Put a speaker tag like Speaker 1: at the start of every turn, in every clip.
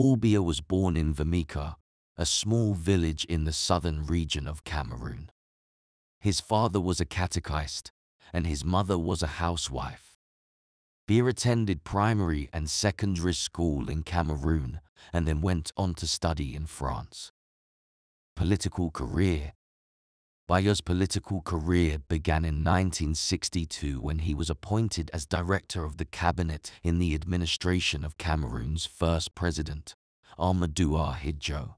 Speaker 1: Paul was born in Mvomeka'a, a small village in the southern region of Cameroon. His father was a catechist, and his mother was a housewife. Biya attended primary and secondary school in Cameroon and then went on to study in France. Political career Biya's political career began in 1962 when he was appointed as director of the cabinet in the administration of Cameroon's first president, Amadou Ahidjo.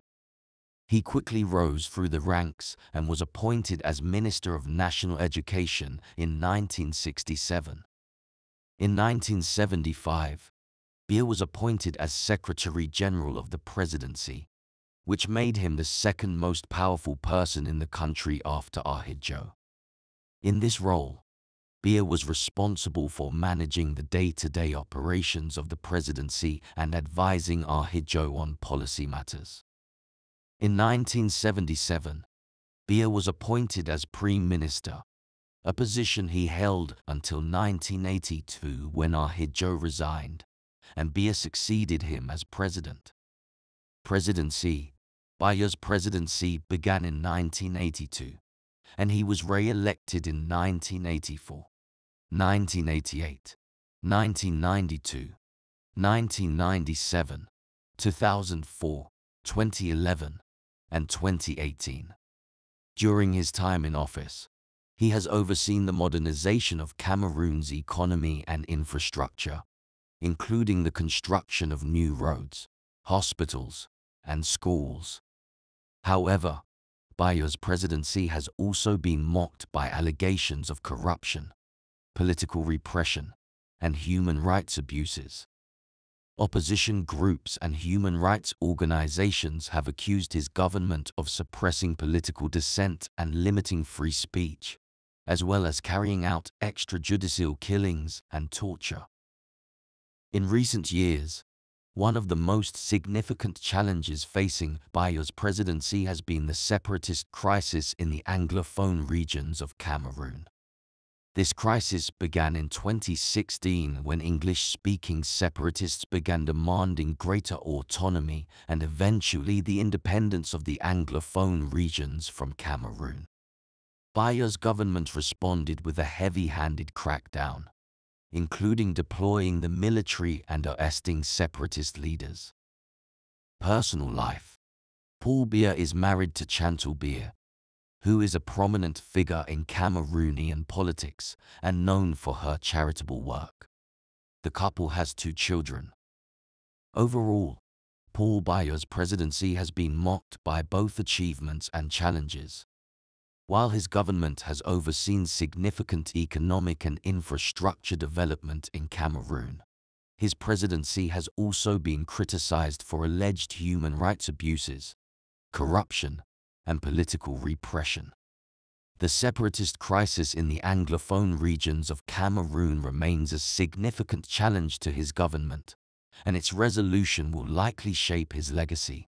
Speaker 1: He quickly rose through the ranks and was appointed as Minister of National Education in 1967. In 1975, Biya was appointed as Secretary General of the Presidency which made him the second most powerful person in the country after Ahidjo. In this role, Biya was responsible for managing the day-to-day operations of the presidency and advising Ahidjo on policy matters. In 1977, Biya was appointed as Prime Minister, a position he held until 1982 when Ahidjo resigned, and Biya succeeded him as president. Presidency Biya's presidency began in 1982, and he was re-elected in 1984, 1988, 1992, 1997, 2004, 2011, and 2018. During his time in office, he has overseen the modernization of Cameroon's economy and infrastructure, including the construction of new roads, hospitals, and schools. However, Biya's presidency has also been mocked by allegations of corruption, political repression, and human rights abuses. Opposition groups and human rights organizations have accused his government of suppressing political dissent and limiting free speech, as well as carrying out extrajudicial killings and torture. In recent years, one of the most significant challenges facing Biya's presidency has been the separatist crisis in the Anglophone regions of Cameroon. This crisis began in 2016 when English-speaking separatists began demanding greater autonomy and eventually the independence of the Anglophone regions from Cameroon. Biya's government responded with a heavy-handed crackdown, including deploying the military and arresting separatist leaders. Personal life Paul Biya is married to Chantal Biya, who is a prominent figure in Cameroonian politics and known for her charitable work. The couple has two children. Overall, Paul Biya's presidency has been mocked by both achievements and challenges. While his government has overseen significant economic and infrastructure development in Cameroon, his presidency has also been criticized for alleged human rights abuses, corruption, and political repression. The separatist crisis in the Anglophone regions of Cameroon remains a significant challenge to his government, and its resolution will likely shape his legacy.